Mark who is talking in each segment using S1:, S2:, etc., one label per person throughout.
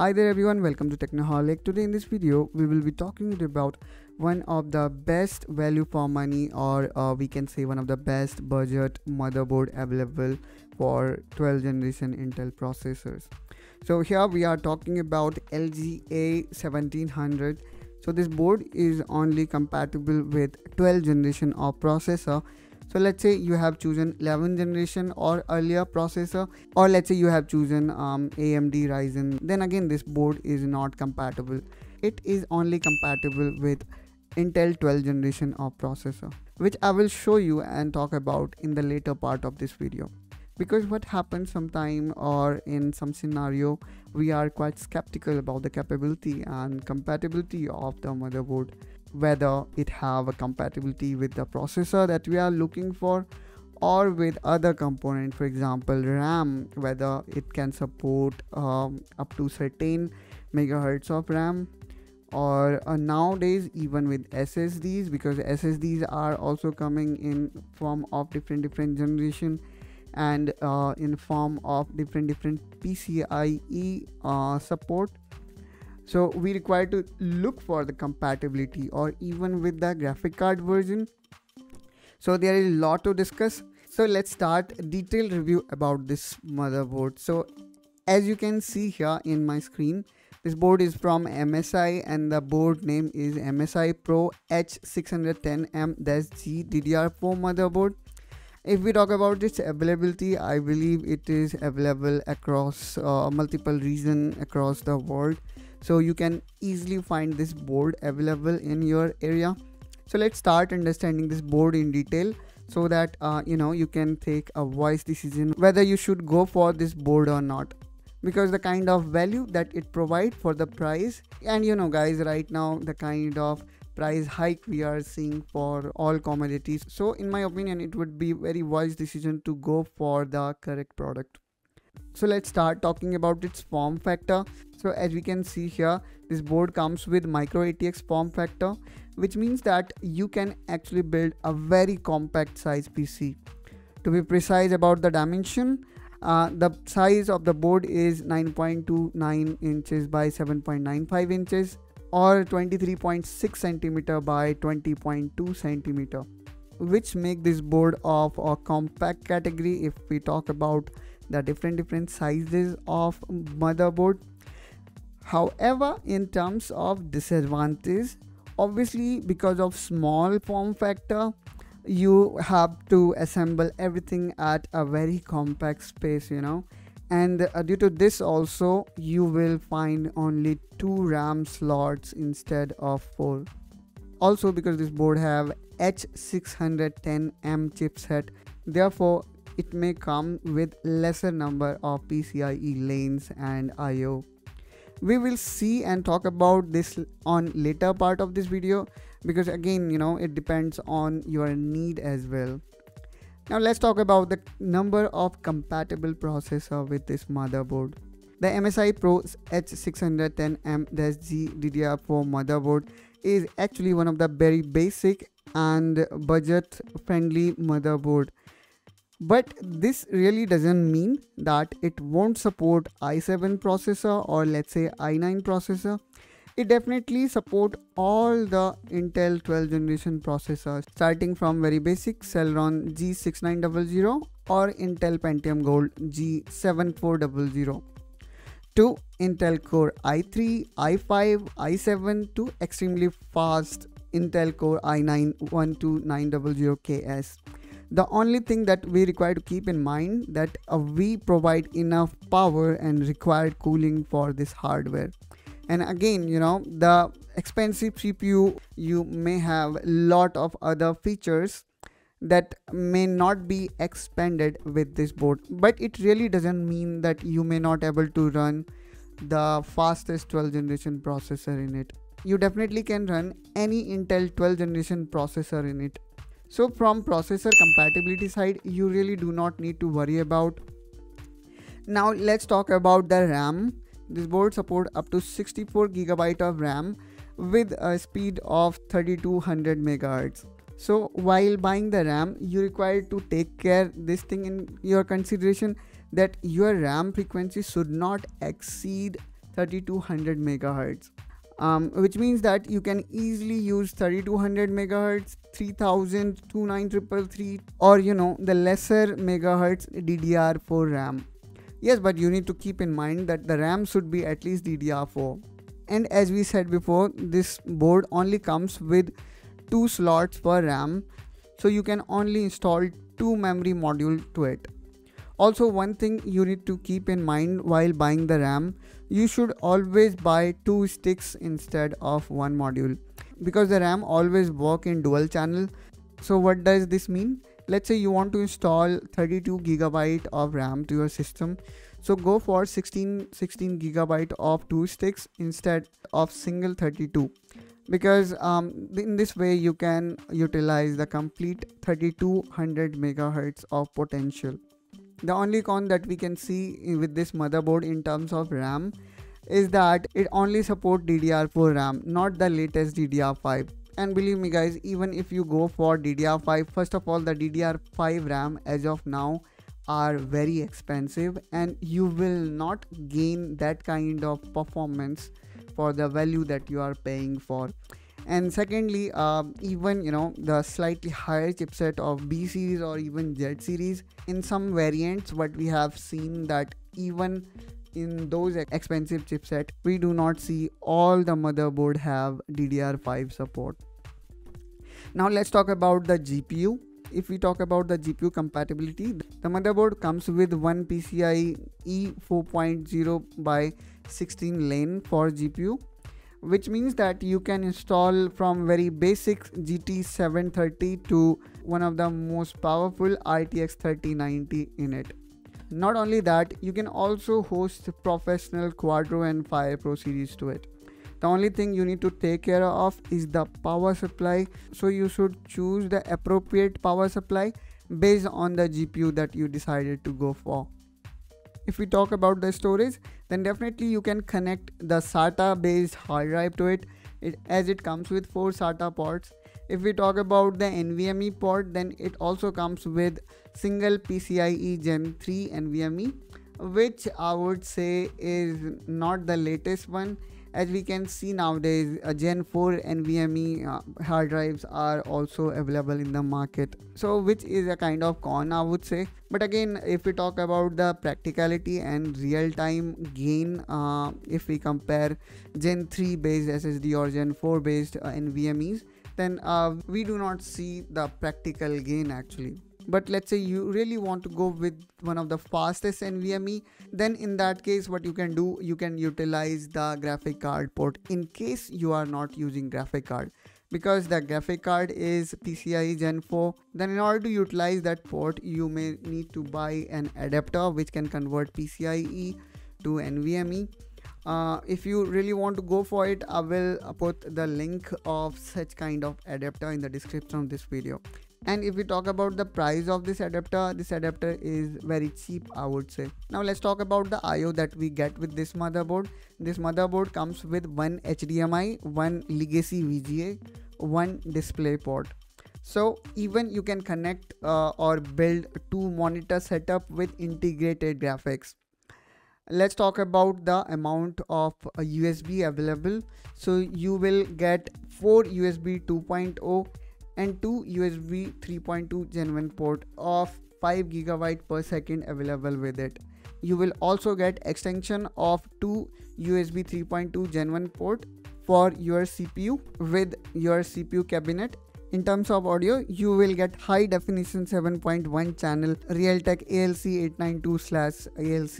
S1: Hi there everyone, welcome to Technoholic. Today in this video, we will be talking about one of the best value for money or uh, we can say one of the best budget motherboard available for 12 generation Intel processors. So here we are talking about LGA 1700. So this board is only compatible with 12 generation of processor so let's say you have chosen 11th generation or earlier processor or let's say you have chosen um, amd ryzen then again this board is not compatible. It is only compatible with intel 12 generation of processor which i will show you and talk about in the later part of this video. Because what happens sometime or in some scenario we are quite skeptical about the capability and compatibility of the motherboard whether it have a compatibility with the processor that we are looking for or with other component for example ram whether it can support um, up to certain megahertz of ram or uh, nowadays even with ssds because ssds are also coming in form of different different generation and uh, in form of different different pcie uh, support so we require to look for the compatibility or even with the graphic card version. So there is a lot to discuss. So let's start detailed review about this motherboard. So as you can see here in my screen this board is from MSI and the board name is MSI Pro H610M that's G DDR4 motherboard. If we talk about its availability i believe it is available across uh, multiple region across the world so you can easily find this board available in your area. So let's start understanding this board in detail so that uh, you know you can take a wise decision whether you should go for this board or not. Because the kind of value that it provide for the price and you know guys right now the kind of price hike we are seeing for all commodities. So in my opinion it would be very wise decision to go for the correct product. So let's start talking about its form factor so as we can see here this board comes with micro atx form factor which means that you can actually build a very compact size pc to be precise about the dimension uh, the size of the board is 9.29 inches by 7.95 inches or 23.6 centimeter by 20.2 centimeter which make this board of a compact category if we talk about the different different sizes of motherboard however in terms of disadvantage obviously because of small form factor you have to assemble everything at a very compact space you know and uh, due to this also you will find only two ram slots instead of four also because this board have h610m chipset therefore it may come with lesser number of PCIe lanes and IO. We will see and talk about this on later part of this video because again you know it depends on your need as well. Now let's talk about the number of compatible processor with this motherboard. The MSI Pro H610M-G DDR4 motherboard is actually one of the very basic and budget friendly motherboard but this really doesn't mean that it won't support i7 processor or let's say i9 processor. It definitely support all the intel 12 generation processors starting from very basic celeron g6900 or intel pentium gold g7400 to intel core i3 i5 i7 to extremely fast intel core i9 12900ks the only thing that we require to keep in mind that uh, we provide enough power and required cooling for this hardware. And again you know the expensive cpu you may have a lot of other features that may not be expanded with this board. But it really doesn't mean that you may not able to run the fastest 12 generation processor in it. You definitely can run any intel 12 generation processor in it so from processor compatibility side you really do not need to worry about. Now let's talk about the ram. This board support up to 64 gigabyte of ram with a speed of 3200 megahertz. So while buying the ram you require to take care this thing in your consideration that your ram frequency should not exceed 3200 megahertz um, which means that you can easily use 3200 megahertz 3000 29333 or you know the lesser megahertz ddr4 ram. Yes but you need to keep in mind that the ram should be at least ddr4 and as we said before this board only comes with two slots per ram so you can only install two memory module to it. Also one thing you need to keep in mind while buying the ram you should always buy two sticks instead of one module because the ram always work in dual channel. So what does this mean? Let's say you want to install 32 gigabyte of ram to your system. So go for 16 16 gigabyte of two sticks instead of single 32 because um, in this way you can utilize the complete 3200 megahertz of potential the only con that we can see with this motherboard in terms of ram is that it only support ddr4 ram not the latest ddr5 and believe me guys even if you go for ddr5 first of all the ddr5 ram as of now are very expensive and you will not gain that kind of performance for the value that you are paying for and secondly uh, even you know the slightly higher chipset of b series or even z series in some variants what we have seen that even in those expensive chipset we do not see all the motherboard have ddr5 support. Now let's talk about the gpu if we talk about the gpu compatibility the motherboard comes with one pcie e 4.0 by 16 lane for gpu which means that you can install from very basic GT 730 to one of the most powerful RTX 3090 in it. Not only that, you can also host professional Quadro and Fire Pro series to it. The only thing you need to take care of is the power supply. So you should choose the appropriate power supply based on the GPU that you decided to go for if we talk about the storage then definitely you can connect the SATA based hard drive to it, it as it comes with four SATA ports. If we talk about the NVMe port then it also comes with single PCIe Gen 3 NVMe which I would say is not the latest one as we can see nowadays a gen 4 nvme uh, hard drives are also available in the market. So which is a kind of con i would say. But again if we talk about the practicality and real time gain uh, if we compare gen 3 based ssd or gen 4 based uh, nvmes then uh, we do not see the practical gain actually but let's say you really want to go with one of the fastest NVMe then in that case what you can do you can utilize the graphic card port in case you are not using graphic card. Because the graphic card is PCIe Gen 4 then in order to utilize that port you may need to buy an adapter which can convert PCIe to NVMe uh, if you really want to go for it i will put the link of such kind of adapter in the description of this video and if we talk about the price of this adapter this adapter is very cheap i would say. Now let's talk about the io that we get with this motherboard. This motherboard comes with one hdmi one legacy vga one display port so even you can connect uh, or build two monitor setup with integrated graphics. Let's talk about the amount of usb available. So you will get four usb 2.0 and two USB 3.2 Gen 1 port of 5 GB per second available with it. You will also get extension of two USB 3.2 Gen 1 port for your CPU with your CPU cabinet. In terms of audio, you will get high definition 7.1 channel Realtek ALC 892/ALC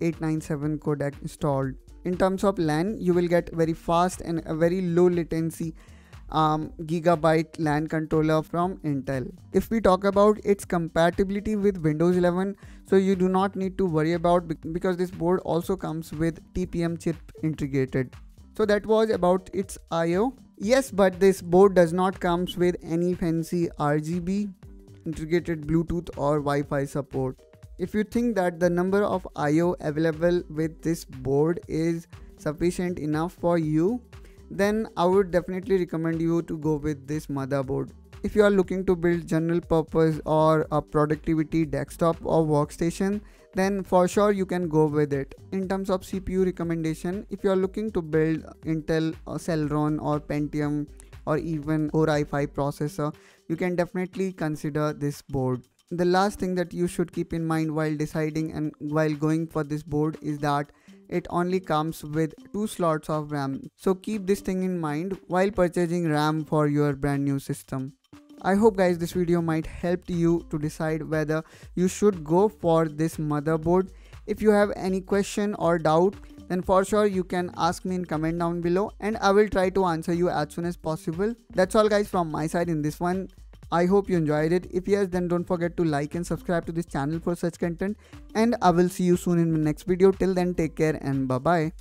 S1: 897 codec installed. In terms of LAN, you will get very fast and a very low latency um, gigabit LAN controller from Intel. If we talk about its compatibility with Windows 11, so you do not need to worry about because this board also comes with TPM chip integrated. So that was about its I/O. Yes, but this board does not comes with any fancy RGB, integrated Bluetooth or Wi-Fi support. If you think that the number of I/O available with this board is sufficient enough for you, then I would definitely recommend you to go with this motherboard. If you are looking to build general purpose or a productivity desktop or workstation, then for sure you can go with it in terms of cpu recommendation if you are looking to build intel uh, celeron or pentium or even core i5 processor you can definitely consider this board the last thing that you should keep in mind while deciding and while going for this board is that it only comes with two slots of RAM. So keep this thing in mind while purchasing RAM for your brand new system. I hope guys this video might help you to decide whether you should go for this motherboard. If you have any question or doubt then for sure you can ask me in comment down below and I will try to answer you as soon as possible. That's all guys from my side in this one. I hope you enjoyed it. If yes, then don't forget to like and subscribe to this channel for such content. And I will see you soon in my next video. Till then, take care and bye bye.